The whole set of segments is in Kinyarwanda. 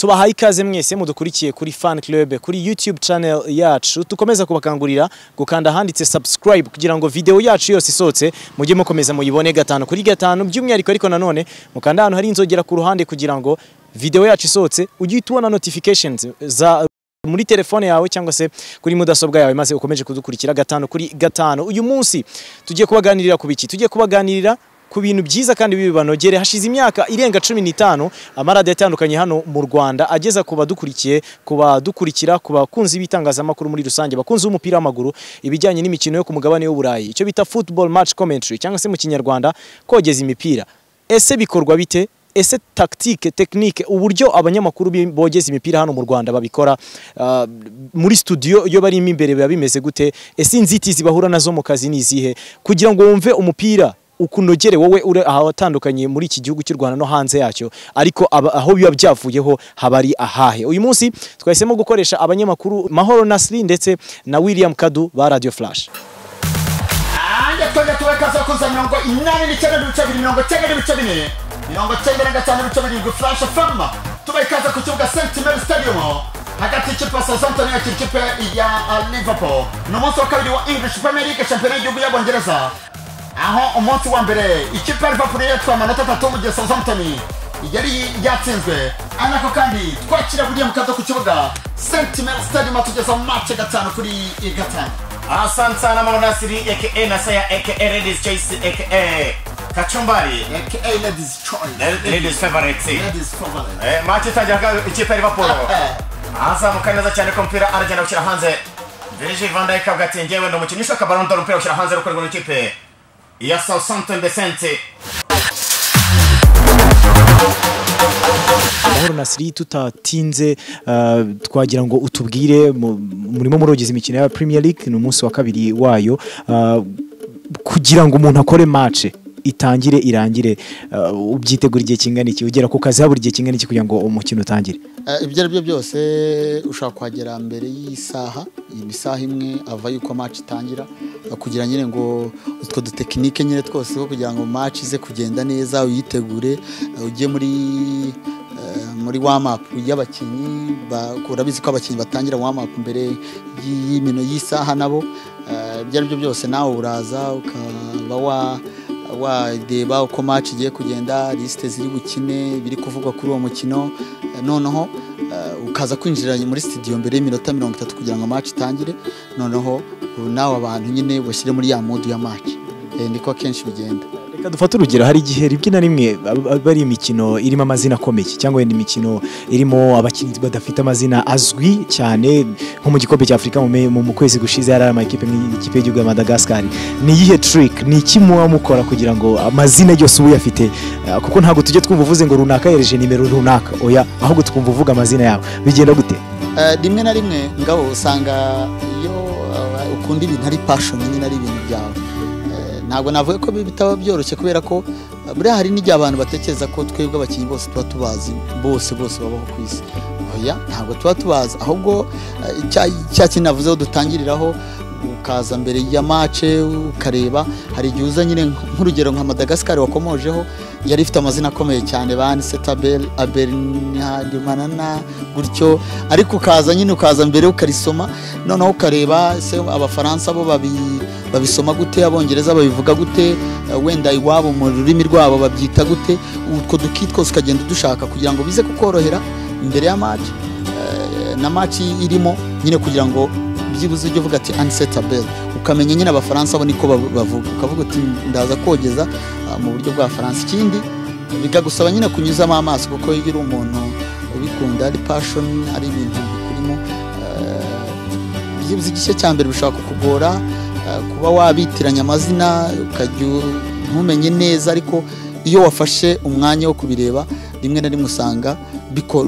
tubahaye ikaze mwese mudukurikiye kuri fan club kuri youtube channel yacu. Dukomeza kubakangurira gukanda ahanditse subscribe kugira ngo video yacu yose isohotse mujye mukomeza muyibone gatanu kuri gatanu by'umwihariko ariko nanone mukanda ahantu hari inzogera ku ruhande kugira ngo video yacu isohotse ujye uhita ubona notifications za muri telefone yawe cyangwa se kuri mudasobwa yawe maze ukomeje kudukurikira gatanu kuri gatanu. Uyu munsi tugiye kubaganirira ku biki? Tugiye kubaganirira ku bintu byiza kandi bibanogere. Hashize imyaka irenga cumi n'itanu amaradiyo atandukanye hano mu Rwanda ageza ku badukurikiye ku badukurikira ku bakunzi b'itangazamakuru muri rusange bakunzi b'umupira w'amaguru ibijyanye n'imikino yo ku mugabane w'uburayi icyo bita football match commentary cyangwa se mu kinyarwanda kogeza imipira. Ese bikorwa bite? Ese tactique technique uburyo abanyamakuru bogeza imipira hano mu Rwanda babikora? Uh, muri studio iyo barimo imbere biba bimeze gute? Ese inzitizi bahura na zo mu kazi ni izihe? Kugira ngo wumve umupira ukunogere wowe uri ahatandukanye muri iki gihugu cy'u Rwanda no hanze yacyo. Ariko aho biba byavuyeho haba ari ahahe. Uyu munsi twahisemo gukoresha abanyamakuru Mahoro Nasri ndetse na William Kadu ba Radio Flash. Anja twajya tuwekaza kuza mirongo inani n'icyenda n'ibice bibiri mirongo icyenda n'ibice bine mirongo icyenda na gatanu n'ibice birindwi flash fm tubaha ikaze ku kibuga mary stadium hagati y'ikipe ya southampton yakira ikipe ya liverpool. Ni umunsi wa kabiri wa english premier league shampiyona y'igihugu y'abongereza aho umunsi wa mbere ikipe ya liverpool yatwaye amanota atatu mu gihe southampton yari yatsinzwe. Anako kandi twakira buriya mukaza ku kibuga sentimenti sitade matugeza mu mace gatanu kuri gatanu. Asante sana Mama Nasiri eke Nasaya eke Ladies Choice aka Kachumbari. Aka ladies choice. Ladies Favorite ladies favorite Eh, mace itangira ikipe ya Liverpool. Azamuka neza cyane ko umupira aragenda gushyira hanze. Virgil van Dijk avuga ati njyewe ndi umukinnyi ushaka barondora umupira gushyira hanze rukorerwa n'ikipe ya Southampton Decente Mahoro Nasri tutatinze uh, twagira ngo utubwire mu- murimo murogeza imikino ya Premier League ni umunsi wa kabiri wayo. Uh, kugira ngo umuntu akore match itangire irangire. Uh, ubyitegura igihe kingana iki? Ugera ku kazi habura igihe kingana iki kugira ngo umukino utangire? Ibyo ari byo byose ushobora kuhagera mbere y'isaha iyi isaha imwe ava yuko match itangira eh, kugira nyine ngo utwo dutekinike nyine twose two kugira ngo match ize kugenda neza uyitegure eh, ujye muri eh, muri warm up y'abakinnyi ba- urabizi ko abakinnyi batangira warm up mbere y'imino y'isaha nabo Eh, ibyo ari byo byose nawe uraza ukaba wa wareba uko match igiye kugenda lisite ziri bukine biri kuvugwa kuri uwo mukino. Eh, noneho eh, ukaza kwinjira muri studio mbere y'iminota mirongo itatu kugira ngo match itangire noneho nawe abantu nyine bashyire muri ya modu ya match. Eh, niko akenshi bigenda. Reka dufate urugero. Hari igihe rimwe na rimwe aba- ari imikino irimo amazina akomeye cyangwa wenda imikino irimo abakinnyi badafite amazina azwi cyane nko mu gikombe cya Afurika mu kwezi gushize hari amakipe nk'ikipe y'igihugu ya Madagascar. Ni iyihe trick? Ni iki muba mukora kugira ngo amazina yose uyafite Eh, kuko ntabwo tujya twumva uvuze ngo runaka yereje nimero runaka. Oya ahubwo tukumva uvuga amazina yabo bigenda gute? Eh, rimwe na rimwe ngabo usanga iyo eh, ukunda ibintu ari passion nyine ari ibintu byawe. Ntabwo navuga ko bi- bitaba byoroshye kubera ko eh, buriya hari n'igihe abantu batekereza ko twebwe abakinnyi bose tuba tubazi bose bose babaho ku isi. Ntabwo tuba tubazi. Ahubwo eh, cya- kintu navuzeho dutangiriraho ukaza mbere ya mace ukareba hari igihe uza nyine nk'urugero nka Madagascar wakomojeho yari ifite amazina akomeye cyane ba Setabel Abernadimanana gutyo. Ariko ukaza nyine ukaza mbere ukarisoma noneho ukareba ese abafaransa bo babi- babisoma gute abongereza babivuga gute wenda iwabo mu rurimi rwabo babyita gute utwo duki twose ukagenda udushaka kugira ngo bize kukorohera imbere ya match eh, na match irimo nyine kugira ngo byibuze ujye uvuga ati unsetabel ukamenya nyine abafaransa bo niko bavu- bavuga ukavuga uti ndaza kogeza mu buryo bw'abafaransa ikindi bikagusaba nyine kunyuzamo amaso kuko iyo uri umuntu ubikunda ari passion ari ibintu bikurimo eh, byibuze igice cya mbere bishobora kukugora eh, kuba wabitiranya amazina ukajya ntumenye neza ariko iyo wafashe umwanya wo kubireba rimwe na rimwe usanga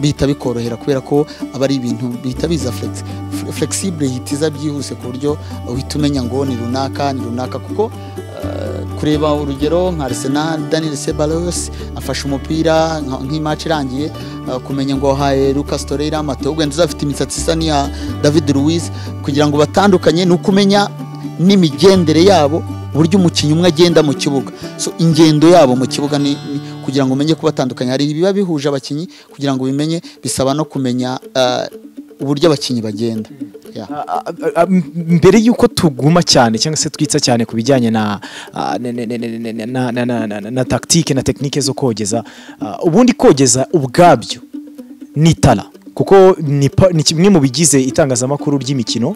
bihita bikorohera kubera ko aba ari ibintu bihita biza flex- fle- flexible ihita iza byihuse ku buryo uhita umenya ngo ni runaka ni runaka kuko kureba urugero nka Arsenal Daniel Ceballos afashe umupira nk'imatch irangiye eh, kumenya ngo haye Lucas Torreira Mateo wenda uzafite imisatsi isa n'iya David Luiz kugira ngo batandukanye ni ukumenya n'imigendere yabo uburyo umukinnyi umwe agenda mu kibuga. So ingendo yabo mu kibuga ni kugira ngo umenye kubatandukanya. Hari ibiba bihuje abakinnyi kugira ngo ubimenye bisaba no kumenya ah, uburyo abakinnyi bagenda. Mbere y'uko tuguma cyane cyangwa se twitsa cyane ku bijyanye na na- na- na- tekinike zo kogeza ubundi kogeza ubwabyo ni itara kuko ni kimwe mu bigize itangazamakuru ry'imikino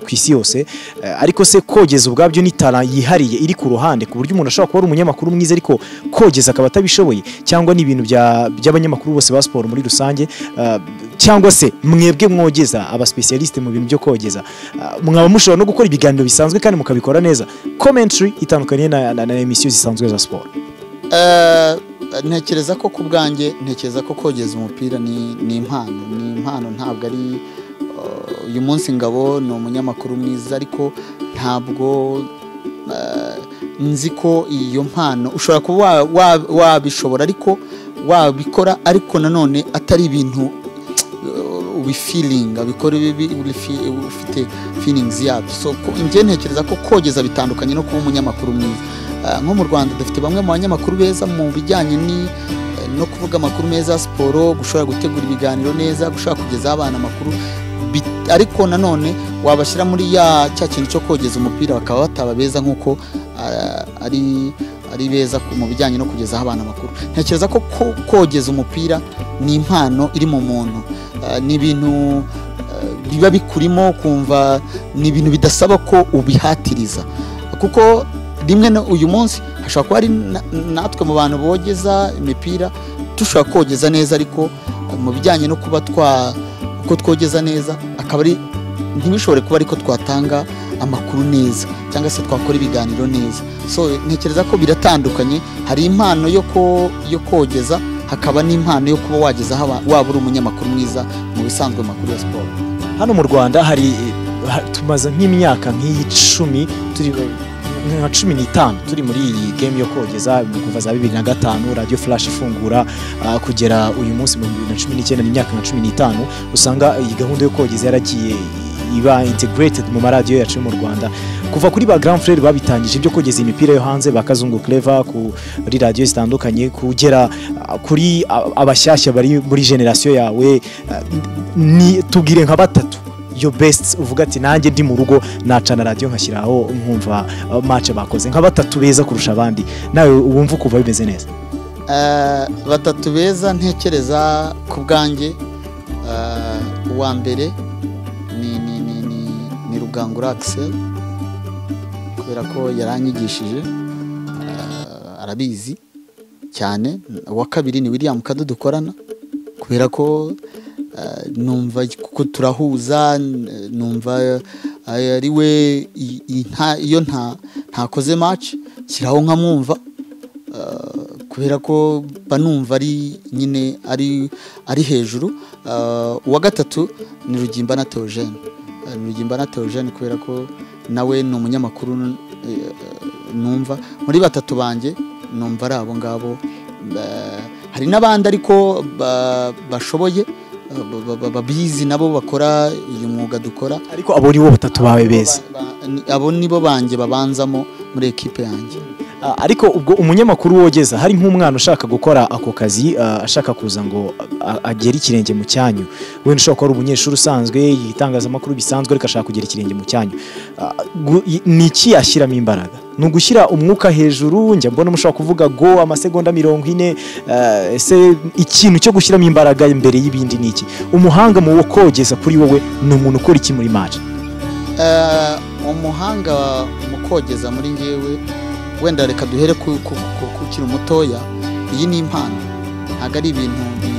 ku isi yose Eh, ariko se kogeza ubwabyo ni itara yihariye iri ku ruhande ku buryo umuntu ashobora kuba ari umunyamakuru mwiza ariko kogeza akaba atabishoboye cyangwa ni ibintu bya- by'abanyamakuru bose ba siporo muri rusange ah, cyangwa se mwebwe mwogeza abasipesialisite mu bintu byo kogeza. Ah, mwaba mushobora no gukora ibiganiro bisanzwe kandi mukabikora neza. Commentary itandukanye na, emisiyo zisanzwe za siporo. Eh, ntekereza ko ku bwanjye ntekereza ko kogeza umupira ni impano. Ni impano ntabwo ari eh, uyu munsi ngabo ni umunyamakuru mwiza ariko ntabwo eh, nzi ko iyo mpano ushobora kuba wa- wa- wabishobora ariko wabikora ariko nanone atari ibintu uh, ubifilinga bikora ufite feelings yabyo. Njye ntekereza ko kogeza bitandukanye no kuba umunyamakuru mwiza. Nko mu rwanda dufite bamwe mu banyamakuru beza mu bijyanye eh, no kuvuga amakuru meza siporo gushobora gutegura ibiganiro neza gushobora kugezaho abana amakuru ariko nanone wabashyira muri ya cya kintu cyo kogeza umupira bakaba bataba beza nk'uko ah, ari ari beza mu bijyanye no kugezaho abana amakuru. Ntekereza ko ko- kogeza umupira ni impano iri mu muntu. Ni ibintu biba bikurimo kumva ni ibintu bidasaba ko ubihatiriza. Kuko rimwe uyu munsi hashobora kuba hari na- natwe mu bantu bogeza imipira dushobora kogeza neza ariko mu bijyanye no kuba twa uko twogeza neza akaba ari ntibishobore kuba ariko twatanga amakuru neza cyangwa se twakora ibiganiro neza. So ntekereza ko biratandukanye hari impano yo ko yo kogeza hakaba n'impano yo kuba wagezaho aba- waba uri umunyamakuru mwiza mu bisanzwe makuru ya siporo hano mu rwanda hari ha- tumaze nk'imyaka nk'icumi turi nka cumi n'itanu. Turi muri iyi game yo kogeza kuva za bibiri na gatanu radiyo flash ifungura ah, kugera uyu munsi mu bibiri na cumi n'icyenda n'imyaka nka cumi n'itanu usanga iyi gahunda yo kogeza yaragiye iba integrated mu maradiyo yacu yo mu rwanda. Kuva kuri ba grand frere babitangije ibyo kogeza imipira yo hanze ba kazungu clever kuri radiyo zitandukanye kugera ah, kuri ah, abashyashya bari muri generasiyo yawe ni tubwire nka batatu. Yo best uvuga ati nanjye ndi mu rugo nacana radiyo nkashyiraho nkumva uh, match bakoze. Nka batatu beza kurusha abandi. Nawe wumva ukuva bimeze neza? Eh, batatu beza ntekereza ku bwanjye. Eh, uwa mbere ni rugangura Axel kubera ko yaranyigishije eh, arabizi cyane. Uwa kabiri ni William Kadu dukorana kubera ko numva kuko turahuza numva eh, ari we iyo nta ntakoze match shyiraho nkamwumva Uh, kubera ko banumva ari nyine ari hejuru. Uwa gatatu ni rugimba na Theogene. Uh, ni rugimba na Theogene kubera ko nawe ni umunyamakuru eh, numva. Muri batatu banjye numva ari abo ngabo. Hari n'abandi ariko ba- bashoboye. ba- ba- babizi nabo bakora uyu mwuga dukora. Ariko abo ni bo batatu bawe beza. ba- ni- abo nibo banjye babanzamo muri ekipe yanjye. Ariko ubwo umunyamakuru wogeza hari nk'umwana ushaka gukora ako kazi ashaka kuza ngo agere ikirenge mu cyanyu. Wenda ushobora kuba ari umunyeshuri usanzwe itangazamakuru bisanzwe ariko ashaka kugera ikirenge mu cyanyu. Ni iki yashyiramo imbaraga? Ni ugushyira umwuka hejuru njya mbona mushobora kuvuga go amasegonda mirongo ine ah, ese ikintu cyo gushyiramo imbaraga mbere y'ibindi ni iki umuhanga mu kogeza kuri wowe ni umuntu ukora iki muri Eh, umuhanga mu kogeza muri ngewe wenda reka duhere ku ukiri mutoya iyi ni impano ntabwo ari ibintu bi-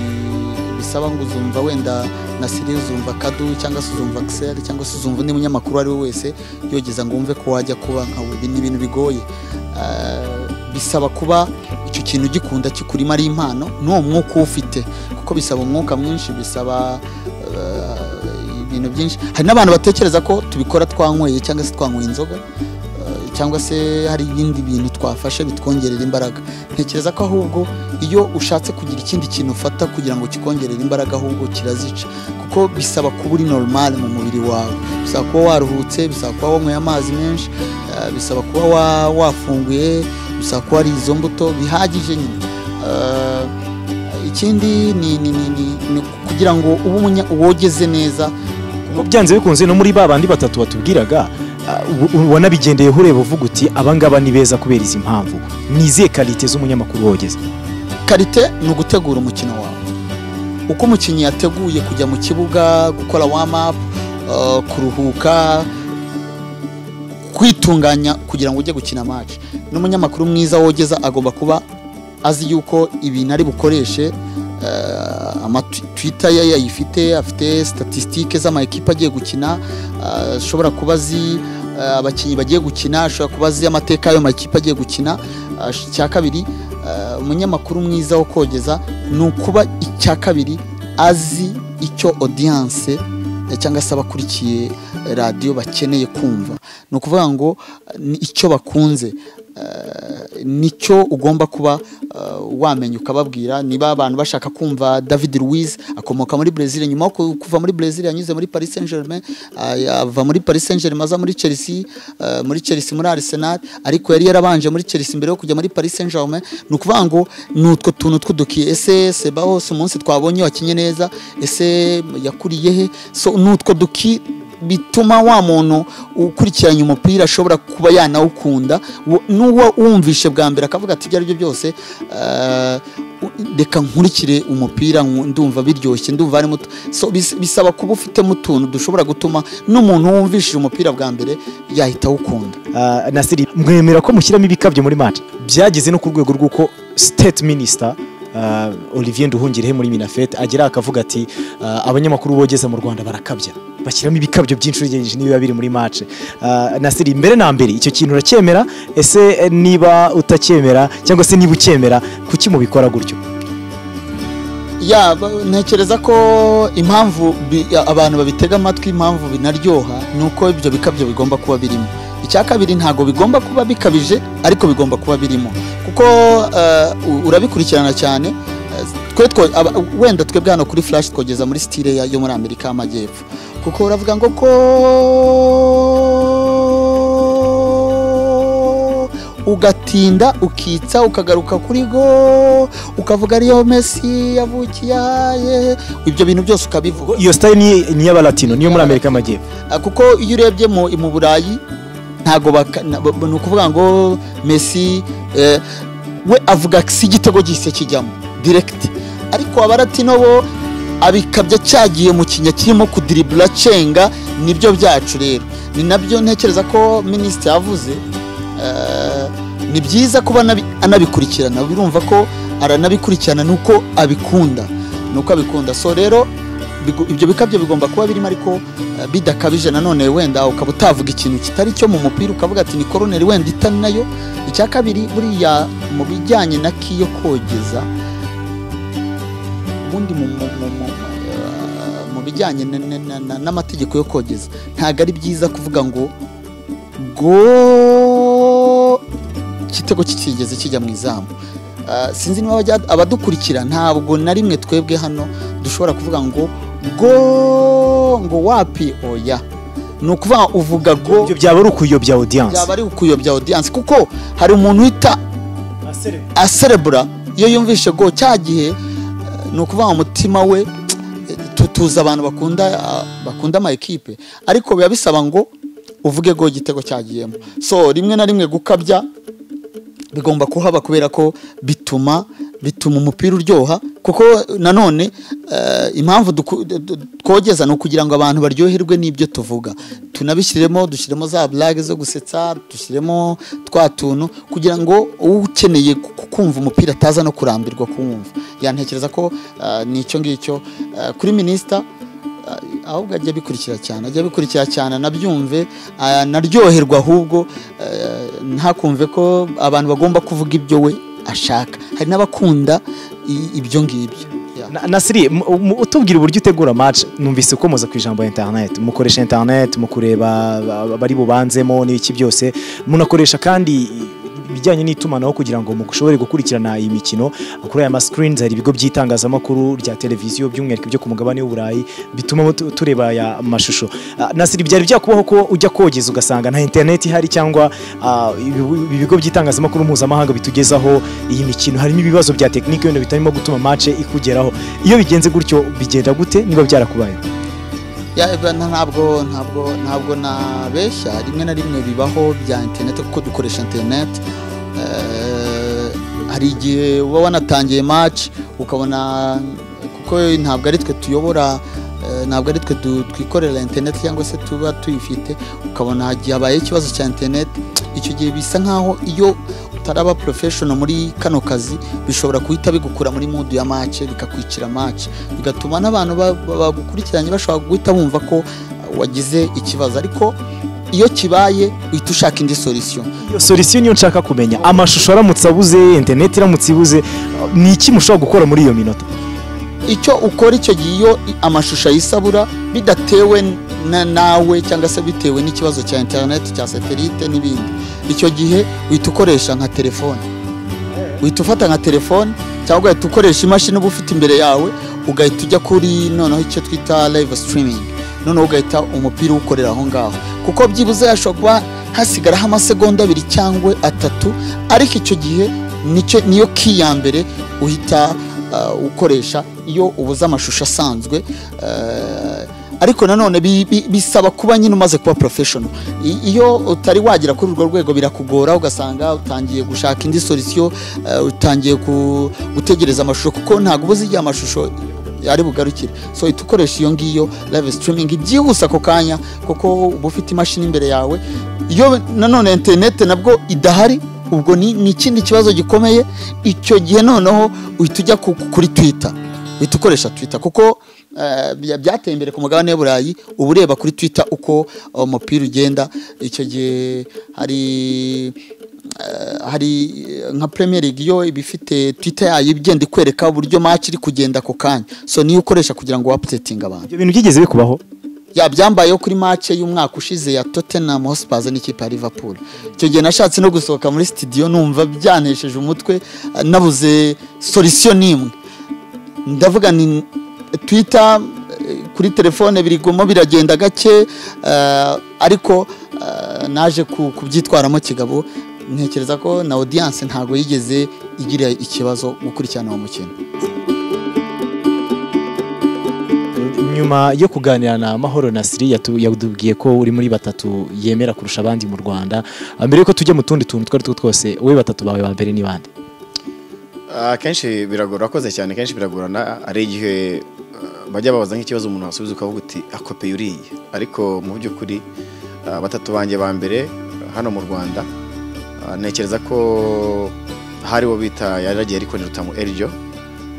bisaba ngo uzumva wenda na siri uzumva kadu cyangwa se uzumva Axel cyangwa se uzumva undi munyamakuru uwo ari we wese yogeza ngo wumve ko wajya kuba nka we. Ni ibintu bigoye. Eh, bisaba kuba icyo kintu ugikunda kikurimo ari impano n'uwo mwuka uwufite kuko bisaba umwuka mwinshi bisaba eh, ibintu byinshi. Hari n'abantu batekereza ko tubikora twanyweye cyangwa se twanyweye inzoga. Cyangwa se hari ibindi bintu twafashe bitwongerera imbaraga. Ntekereza ko ahubwo iyo ushatse kugira ikindi kintu ufata kugira ngo kikongerere imbaraga ahubwo kirazica. Kuko bisaba kuba uri normal mu mubiri wawe. Bisaba kuba waruhutse bisaba kuba wanyweye amazi menshi eh, bisaba kuba wa- wafunguye bisaba kuba ari izo mbuto bihagije nyine. Eh, ikindi ni, kugira ngo ube wogeze neza. Byanze bikunze no muri ba bandi batatu batubwiraga wanabigendeyeho ureba uvuga uti abangaba ni beza kubera izi mpamvu. Ni izihe karite z'umunyamakuru wogeze? Karite ni ugutegura umukino wawe. Uko umukinnyi yateguye kujya mu kibuga gukora wamapu kuruhuka kwitunganya kugira ngo ujye gukina match. N'umunyamakuru mwiza wogeza agomba kuba azi yuko ibintu ari bukoreshe amatwita ye yayifite afite statisitike z'amakipe agiye gukina eh, ashobora kuba azi eh, abakinnyi bagiye gukina ashobora kuba azi amateka y'ayo makipe agiye gukina. Icya kabiri eh, umunyamakuru mwiza wo kogeza ni ukuba icya kabiri azi icyo audience eh, cyangwa se abakurikiye radiyo bakeneye kumva. Ni ukuvuga ngo icyo bakunze. Ni cyo ugomba kuba eh, wamenya ukababwira. Niba abantu bashaka kumva David Luiz akomoka muri Brazil nyuma yo ku- kuva muri Brazil yanyuze muri Paris Saint-Germain eh, ava muri Paris Saint-Germain aza muri Chelsea eh, muri Chelsea muri Arsenal. Ariko yari yarabanje muri Chelsea mbere yo kujya muri Paris Saint-Germain. Ni ukuvuga ngo ni utwo tuntu tw'uduki ese Seba hose umunsi twabonye wakinye neza? Ese yakuriye he? So ni utwo duki bituma wa muntu ukurikiranye umupira ashobora kuba yanawukunda wo- n'uwo wumvishe bwa mbere akavuga ati ibyo ari byo byose eh, reka nkurikire umupira ndumva biryoshye ndumva so bis- bisaba kuba ufitemo utuntu dushobora gutuma n'umuntu wumvishije umupira bwa mbere yahita awukunda. Ah, Nasiri mwemera ko mushyiramo ibikabyo muri match? Byageze no ku rwego rw'uko state minister ah, Olivier Nduhungirehe muri Minafete agira akavuga ati ah, abanyamakuru bogeza mu Rwanda barakabya. Bashyiramo ibikabyo byinshi ugereranyije n'ibiba biri muri match Ah, Nasiri mbere na mbere icyo kintu uracyemera? Ese eh, niba utacyemera cyangwa se niba ucyemera kuki mubikora gutyo? Ntekereza ko impamvu abantu babitega amatwi impamvu binaryoha ni uko ibyo bikabyo bigomba kuba birimo. Icya kabiri ntabwo bigomba kuba bikabije ariko bigomba kuba birimo. Kuko u- urabikurikirana cyane wenda twebwe hano kuri flash twogeza muri ya- yo muri amerika y'amajyepfo. Kuko uravuga ngo ko ugatinda ukitsa ukagaruka kuri go ukavuga ariyo Messi yavukiye ibyo bintu byose ukabivuga. Iyo style ni y'abalatino niyo muri Amerika y'Amajyepfo. Ah, kuko iyo urebye mu Burayi ba- ni ukuvuga ngo Messi eh, we avuga si igitego gihise kijyamo direct. Ariko abaratino bo abikabya cyagiye mu kinya kirimo kudiribura cenga ni byo byacu rero. Ni na byo ntekereza ko minisitiri yavuze eh, ni byiza kuba anabi- anabikurikirana. Birumva ko aranabikurikirana nuko abikunda nuko abikunda. So rero ibyo bikabyo bigomba kuba birimo ariko eh, bidakabije nanone wenda ukaba utavuga ikintu kitari cyo mu mupira ukavuga ati ni koroneri wenda itari na yo. Icya kabiri buriya mu bijyanye na kiyo kogeza ubundi mu, bijyanye na- na- na- na- n'amategeko yo kogeza. Ntabwo ari byiza kuvuga ngo go igitego kikigeze kijya mu izamu. Ah, sinzi niba abadukurikira ntabwo na rimwe twebwe hano dushobora kuvuga ngo go ngo wapi oya. Ni ukuvuga uvuga go ibyo byaba ari ukuyobya audience. byaba ari ukuyobya audience kuko hari umuntu uhita aserebura. iyo yumvishe go cya gihe ni ukuvuga mu mutima we eh, tu- tuzi abantu bakunda bakunda ama ekipe ariko biba bisaba ngo uvuge go igitego cyagiyemo so rimwe na rimwe gukabya bigomba kuhaba kubera ko bituma bituma umupira uryoha kuko nanone eh, impamvu twogeza ni ukugira ngo abantu baryoherwe n'ibyo tuvuga. Tunabishyiremo dushyiremo za blague zo gusetsa dushyiremo twa tuntu kugira ngo ukeneye ku- kumva umupira ataza no kurambirwa kuwumva yantekereza ko eh, ni icyo ngicyo Eh, kuri minisita ahubwo ajya abikurikira cyane ajya abikurikira cyane anabyumve anaryoherwa ahubwo eh, ntakumve ko abantu bagomba kuvuga ibyo we ashaka. Hari n'abakunda ibyo ngibyo. Nasiri utubwira uburyo utegura match numvise ukomoza ku ijambo internet. Mukoresha internet mu kureba bari bubanzemo n'iki byose. Munakoresha kandi bijyanye n'itumanaho kugira ngo mushobore gukurikirana iyi mikino kuri aya ma screens hari ibigo by'itangazamakuru rya televiziyo by'umwihariko byo ku mugabane w'uburayi bituma tu- tureba aya mashusho. Ah, nasiri byari byakubaho ko ujya kogeza ugasanga nta interineti ihari cyangwa ah, ibi- ibi bigo by'itangazamakuru mpuzamahanga bitugezaho iyi mikino. Harimo ibibazo bya tekinike wenda bitarimo gutuma match ikugeraho. Iyo bigenze gutyo bigenda gute? Niba byarakubaye Ya, eba, nta- ntabwo ntabwo ntabwo nabeshya. Rimwe na rimwe bibaho bya interineti kuko dukoresha interineti Eh, hari igihe uba wanatangiye match ukabona kuko ntabwo ari twe tuyobora eh, ntabwo ari twe twikorera interineti cyangwa se tuba tuyifite ukabona hagiye habaye ikibazo cya interineti icyo gihe bisa nkaho iyo utaraba professional muri kano kazi bishobora guhita bigukura muri mudu ya match bikakwicira match. Bigatuma n'abantu ba- ba- bagukurikiranye bashobora guhita bumva ko wagize ikibazo. Ariko iyo kibaye uhita ushaka indi solution. Iyo solution niyo nshaka kumenya. Amashusho aramutse abuze interineti iramutse ibuze ni iki mushobora gukora muri iyo minota? Icyo ukora icyo gihe iyo amashusho ayisabura bidatewe na nawe cyangwa se bitewe n'ikibazo cya interineti cya satelite n'ibindi. Icyo gihe uhita ukoresha nka telefone. Uhita ufata nka telefone cyangwa ugahita ukoresha imashini uba ufite imbere yawe ugahita ujya kuri noneho icyo twita live streaming. Noneho ugahita umupira uwukorera aho ngaho. Kuko byibuze hashobora kuba hasigaraho amasegonda abiri cyangwa atatu ariko icyo gihe niyo ki ya mbere uhita uh, ukoresha iyo ubuze amashusho asanzwe uh, ariko nanone bi- bi- bisaba kuba nyine umaze kuba professional. I- iyo utari wagera kuri urwo rwego birakugora ugasanga utangiye gushaka indi solution uh, utangiye gutegereza amashusho kuko ntabwo ubuze igihe amashusho ari bugarukire. So uhita ukoresha iyo ngiyo live streaming byihuse ako kanya kuko uba ufite imashini imbere yawe. Iyo nanone interineti nabwo idahari ubwo ni ikindi kibazo gikomeye. Icyo gihe noneho uhita ujya ku- kuri twitter. Uhita ukoresha twitter kuko eh, byateye imbere ku mugabane w'uburayi uba ureba kuri twitter uko umupira ugenda. Icyo gihe hari eh, hari eh, nka premier league yo iba ifite twitter yayo igenda ikwereka uburyo match iri kugenda ako kanya. So niyo ukoresha kugira ngo updating abantu. Ibyo bintu byigeze bikubaho? Ya byambayeho kuri match y'umwaka ushize ya Tottenham Hotspur n'ikipe ya Liverpool. Icyo gihe nashatse no gusohoka muri studio numva byanesheje umutwe eh, nabuze solution n'imwe ndavuga ni Twitter eh, kuri telefone biriguma biragenda gake eh, ariko eh, naje ku- kubyitwaramo kigabo ntekereza ko na audience ntago yigeze igira ikibazo gukurikirana uwo mukino. Nyuma yo kuganira na mahoro nasiri yatu- yatubwiye ko uri muri batatu yemera kurusha abandi mu rwanda Ah, mbere yuko tujya mu tundi tuntu twari two twose wowe batatu bawe ba mbere ni bande? Akenshi biragora akoze cyane kenshi biragorana hari igihe uh, bajya babaza nk'ikibazo umuntu wasubiza ukavuga uti akopeye uriye ariko mu by'ukuri uh, batatu banjye ba mbere hano mu rwanda uh, ntekereza ko hari wo bita yaragiye ariko ni rutamu eryo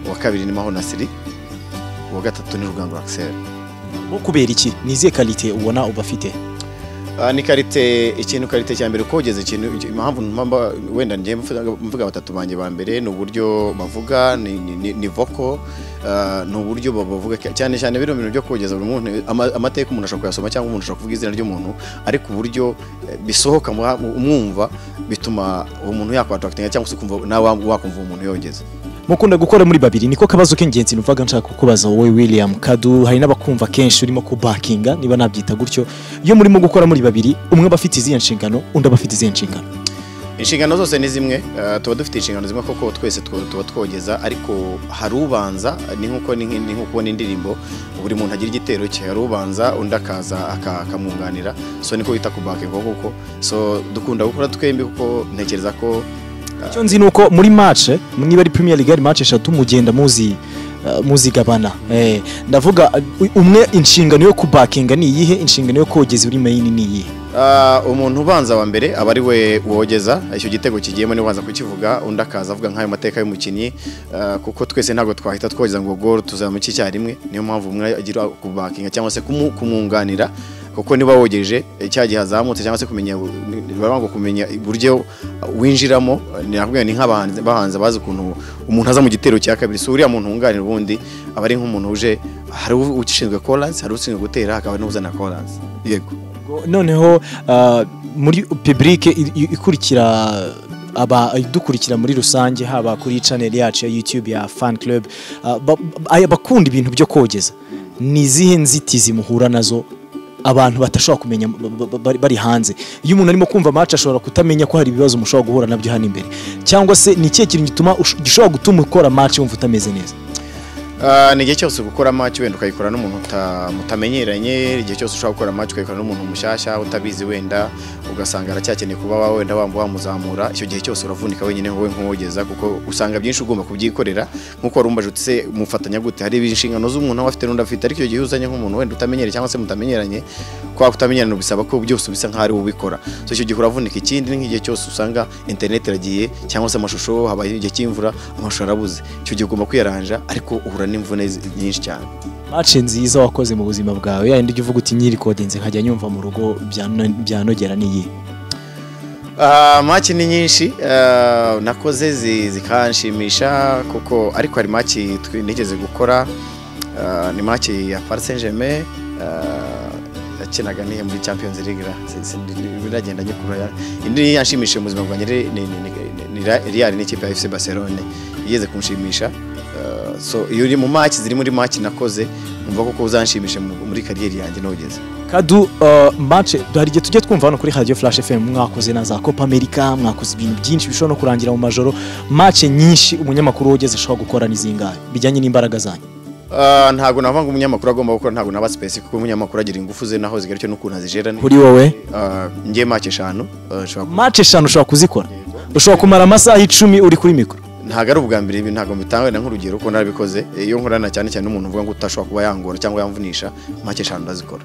uwa kabiri ni maho nasiri uwa gatatu ni axel. Wo kubera iki? Ni izihe karite ubona ubafite? Ah, ni karite ikintu karite cya mbere kogeza ikintu impamvu wenda ngiye mvuga batatu banjye ba mbere ni uburyo bavuga ni, vocal ah, ni uburyo bavuga cyane cyane bino bintu byo kogeza buri muntu ama- amateka umuntu ashobora kuyasoma cyangwa umuntu ashobora kuvuga izina ry'umuntu ariko uburyo eh, bisohoka umwumva bituma uwo muntu yakwatractinga cyangwa se nawe wakumva uwo muntu yogeza mukunda gukora muri babiri. Niko kabazo k'ingenzi numvaga nshaka kukubaza wowe William Kadu. Hari n'abakumva kenshi urimo kubakinga niba nabyita gutyo. Iyo murimo gukora muri babiri umwe aba afite izihe nshingano undi aba afite izihe nshingano? Inshingano zose ni zimwe eh, tuba dufite inshingano zimwe koko twese tu- tuba twogeza ariko hari ubanza ni nk'uko ni kubona indirimbo buri muntu agira igitero cye. Hari ubanza undi akaza aka- akamwunganira. So niko wita ku bakinga kuko so dukunda gukora twembi kuko ntekereza ko icyo nzi ni uko muri match niba ari Premier League ari match eshatu mugenda muzi uh, muzigabana. Eh, ndavuga umwe inshingano yo kubakinga ni iyihe? Inshingano yo kogeza uri main ni iyihe? Umuntu ubanza wa mbere aba ari we wogeza icyo gitego kigiyemo ni we ubanza kukivuga undi akaza avuga nk'ayo mateka y'umukinnyi. Ah, kuko twese ntabwo twahita twogeza ngo gol tuzaba mu icyarimwe niyo mpamvu umwe agira kubakinga cyangwa se kumwunganira kuko niba wogeje eh, cya gihe azamutse cyangwa se kumenya ngo kumenya uburyo winjiramo ni nk'abahanzi bazi ukuntu umuntu aza mu gitero cya kabiri si uriya muntu wunganira ubundi aba ari nk'umuntu uje hari ushinzwe chorus hari ushinzwe gutera hakaba n'uzana chorus yego. Noneho uh, muri i- ikurikira abadukurikira muri rusange haba kuri channel yacu ya YouTube ya Fan Club uh, ba- ba- abakunda ibintu byo kogeza. Ni izihe nzitizi muhura na zo abantu batashobora kumenya ba- ba- bari- hanze? Iyo umuntu arimo kumva match ashobora kutamenya ko hari ibibazo mushobora guhura na byo hano imbere. Cyangwa se ni ikihe kintu gishobora gutuma ukora match wumva utameze neza? Ni igihe cyose gukora match wenda ukayikora n'umuntu uta- mutamenyeranye igihe cyose ushobora gukora match ukayikora n'umuntu mushyashya utabizi wenda ugasanga aracyakeneye kuba wenda wamuzamura icyo gihe cyose uravunika wenyine wowe nk'uwogeza kuko usanga byinshi ugomba kubyikorera nk'uko wari umbaje se mufatanya gute? Hari inshingano z'umuntu aba afite n'undi afite ariko icyo gihe uzanye nk'umuntu wenda utamenyereye cyangwa se mutamenyeranye kwa kutamenyerana bisaba ko byose bisa nk'aho ari ubikora. So icyo gihe uravunika ikindi nk'igihe cyose usanga internet iragiye cyangwa se amashusho habaye igihe cy'imvura amashusho arabuze. Icyo gihe ugomba kwiyaranja ariko uhura n'imvune nyinshi cyane. Match nziza wakoze mu buzima bwawe. Yayindi ujya uvuga uti nyiri kodinze nkajya nyumva mu rugo byano- byanogera niyi Ah, match ni nyinshi. Ah, nakoze zi- zikanshimisha kuko ariko hari twi- nigeze gukora. Ah, ni match ya Paris Saint-Germain. Ah, yakinaga nihe muri Champions League biragenda nyikura ya- indi yanshimishije mu buzima bwanjye ni- Real n'ikipe ya FC Barcelone yigeze kunshimisha. So iyo uri mu match ziri muri match nakoze numva koko uzanshimisha mu- muri kariyeri yanjye nogeze. Kadu uh, match hari igihe tujya twumva hano kuri radio flash fm mwakoze na za copa america mwakoze ibintu byinshi bishobora no kurangira mu majoro. Match nyinshi umunyamakuru wogeze ashobora gukora n'izingahe bijyanye n'imbaraga zanyu. Ah, ntabwo navuga ngo umunyamakuru agomba gukora ntabwo naba specific kuko umunyamakuru agira ingufu ze naho zigarutse n'ukuntu azijera kuri wowe? Njye make eshanu match eshanu ushobora kuzikora? Ushobora kumara amasaha icumi uri kuri mikoro? Ntabwo ari ubwa mbere ibi ntabwo mbitanga nk'urugero kuko narabikoze iyo nkorana cyane cyane n'umuntu uvuga ngo utashobora kuba yangora cyangwa yamvunisha make eshanu ndazikora.